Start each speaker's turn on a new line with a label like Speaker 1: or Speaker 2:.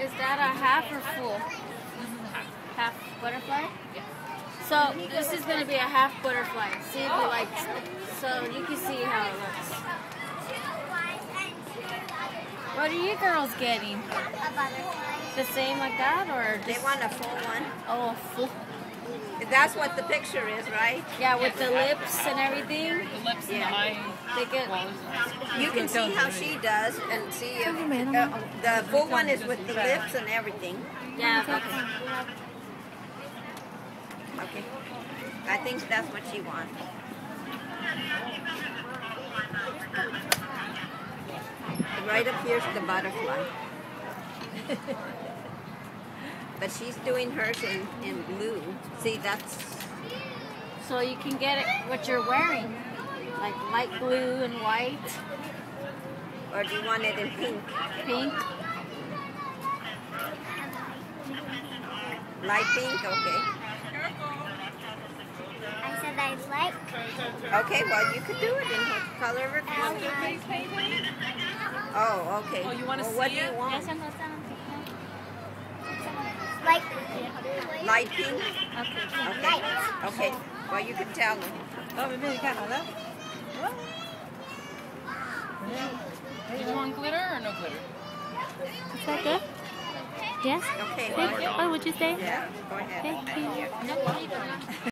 Speaker 1: Is that a half or full? Half butterfly?
Speaker 2: Yeah.
Speaker 1: So this is going to be a half butterfly. See if you like, so you can see how it looks. What are you girls getting?
Speaker 3: A butterfly.
Speaker 1: The same like that or
Speaker 4: They want a full one.
Speaker 1: oh, full?
Speaker 4: That's what the picture is, right?
Speaker 1: Yeah, with the lips and everything.
Speaker 2: The lips and the
Speaker 4: Yeah.
Speaker 2: eye.
Speaker 1: They get,
Speaker 4: You can see how she does and see if uh, the full one is with the lips and everything.
Speaker 1: yeah,
Speaker 4: Okay. Okay. I think that's what she wants. Right up here's the butterfly. but she's doing hers in, in blue. See, that's
Speaker 1: so you can get it what you're wearing. Like light blue and white,
Speaker 4: or do you want it in pink?
Speaker 1: pink.
Speaker 4: Light pink, okay.
Speaker 3: I said I like.
Speaker 4: Okay, well you could do it in what color of it. Oh, okay.
Speaker 2: Oh, you wanna
Speaker 4: well, what
Speaker 2: see
Speaker 4: do you
Speaker 2: it?
Speaker 4: want?
Speaker 3: Light.
Speaker 4: Light pink?
Speaker 1: Okay.
Speaker 4: Light. Okay. Well, you can tell
Speaker 5: them. Oh, Do
Speaker 2: you want glitter or no glitter?
Speaker 1: Is that good? Yes?
Speaker 4: Okay.
Speaker 1: Well, oh, would you say?
Speaker 4: Yeah, go ahead.
Speaker 1: Thank you.